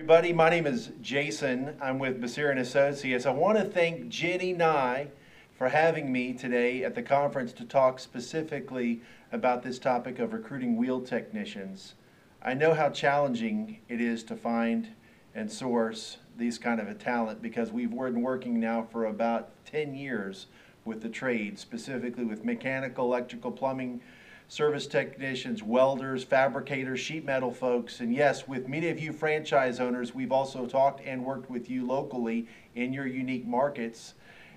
Everybody, my name is Jason. I'm with Bessire and Associates. I want to thank Jenny Nye for having me today at the conference to talk specifically about this topic of recruiting wheel technicians. I know how challenging it is to find and source these kind of a talent because we've been working now for about 10 years with the trade, specifically with mechanical, electrical, plumbing, service technicians, welders, fabricators, sheet metal folks, and yes, with many of you franchise owners, we've also talked and worked with you locally in your unique markets.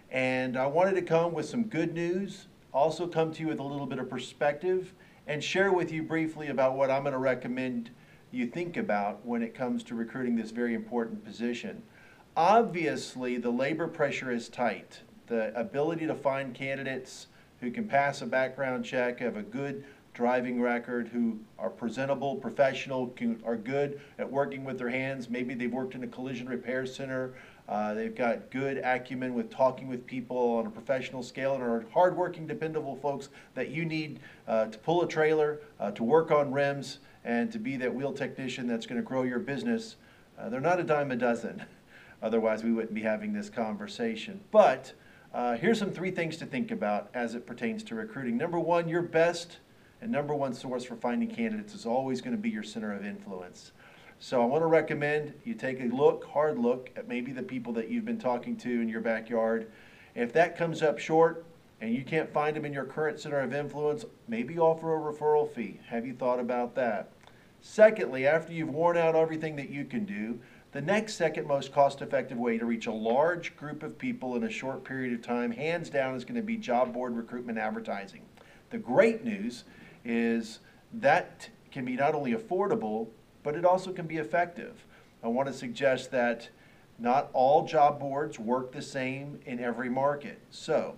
And I wanted to come with some good news, also come to you with a little bit of perspective, and share with you briefly about what I'm going to recommend you think about when it comes to recruiting this very important position. Obviously, the labor pressure is tight. The ability to find candidates who can pass a background check, have a good driving record, who are presentable, professional, can, are good at working with their hands. Maybe they've worked in a collision repair center. Uh, they've got good acumen with talking with people on a professional scale and are hardworking, dependable folks that you need uh, to pull a trailer, uh, to work on rims, and to be that wheel technician that's going to grow your business. Uh, they're not a dime a dozen. Otherwise, we wouldn't be having this conversation. But uh, here's some three things to think about as it pertains to recruiting. Number one, your best and number one source for finding candidates is always going to be your center of influence. So I want to recommend you take a look, hard look at maybe the people that you've been talking to in your backyard. If that comes up short and you can't find them in your current center of influence, maybe offer a referral fee. Have you thought about that? Secondly, after you've worn out everything that you can do, the next second most cost effective way to reach a large group of people in a short period of time, hands down, is going to be job board recruitment advertising. The great news is that can be not only affordable, but it also can be effective. I want to suggest that not all job boards work the same in every market. So,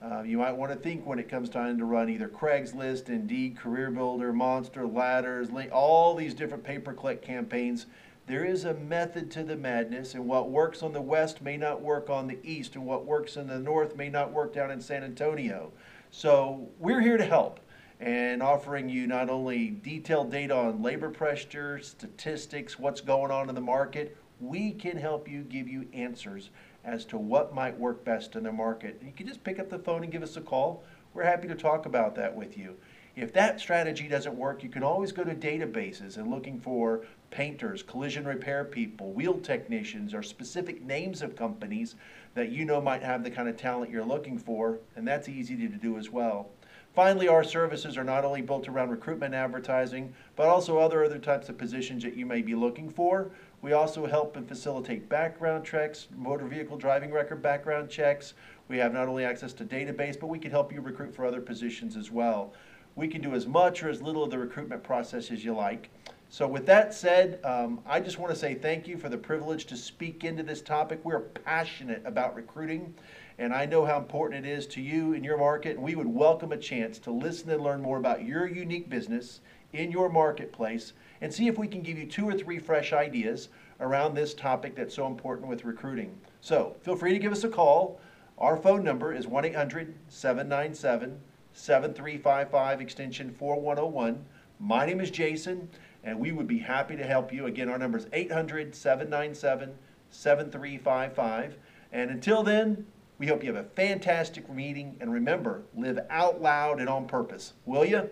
uh, you might want to think when it comes time to run either Craigslist, Indeed, Career Builder, Monster, Ladders, all these different pay-per-click campaigns there is a method to the madness, and what works on the west may not work on the east, and what works in the north may not work down in San Antonio. So we're here to help and offering you not only detailed data on labor pressure, statistics, what's going on in the market, we can help you give you answers as to what might work best in the market. You can just pick up the phone and give us a call. We're happy to talk about that with you. If that strategy doesn't work, you can always go to databases and looking for painters, collision repair people, wheel technicians, or specific names of companies that you know might have the kind of talent you're looking for, and that's easy to do as well. Finally, our services are not only built around recruitment advertising, but also other other types of positions that you may be looking for. We also help and facilitate background checks, motor vehicle driving record background checks. We have not only access to database, but we can help you recruit for other positions as well. We can do as much or as little of the recruitment process as you like. So with that said, um, I just want to say thank you for the privilege to speak into this topic. We're passionate about recruiting, and I know how important it is to you in your market, and we would welcome a chance to listen and learn more about your unique business in your marketplace and see if we can give you two or three fresh ideas around this topic that's so important with recruiting. So feel free to give us a call. Our phone number is 1 800 797 7355 extension 4101. My name is Jason, and we would be happy to help you. Again, our number is 800 797 7355. And until then, we hope you have a fantastic meeting. And remember, live out loud and on purpose. Will you?